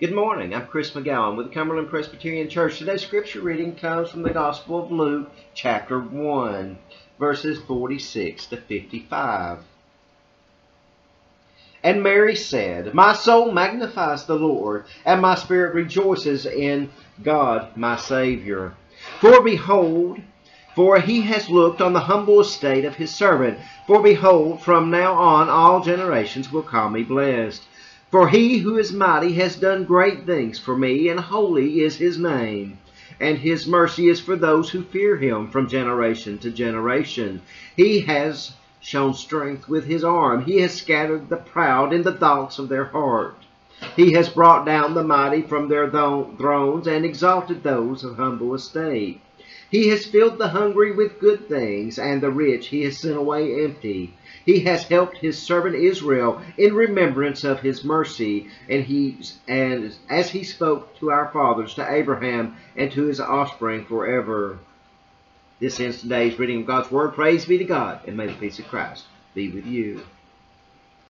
Good morning. I'm Kriss McGowan with the Cumberland Presbyterian Church. Today's scripture reading comes from the Gospel of Luke, chapter 1, verses 46 to 55. And Mary said, My soul magnifies the Lord, and my spirit rejoices in God my Savior. For behold, for he has looked on the humble estate of his servant. For behold, from now on all generations will call me blessed. For he who is mighty has done great things for me, and holy is his name. And his mercy is for those who fear him from generation to generation. He has shown strength with his arm. He has scattered the proud in the thoughts of their heart. He has brought down the mighty from their thrones and exalted those of humble estate. He has filled the hungry with good things, and the rich he has sent away empty. He has helped his servant Israel in remembrance of his mercy, and he and as he spoke to our fathers, to Abraham, and to his offspring forever. This ends today's reading of God's Word. Praise be to God, and may the peace of Christ be with you.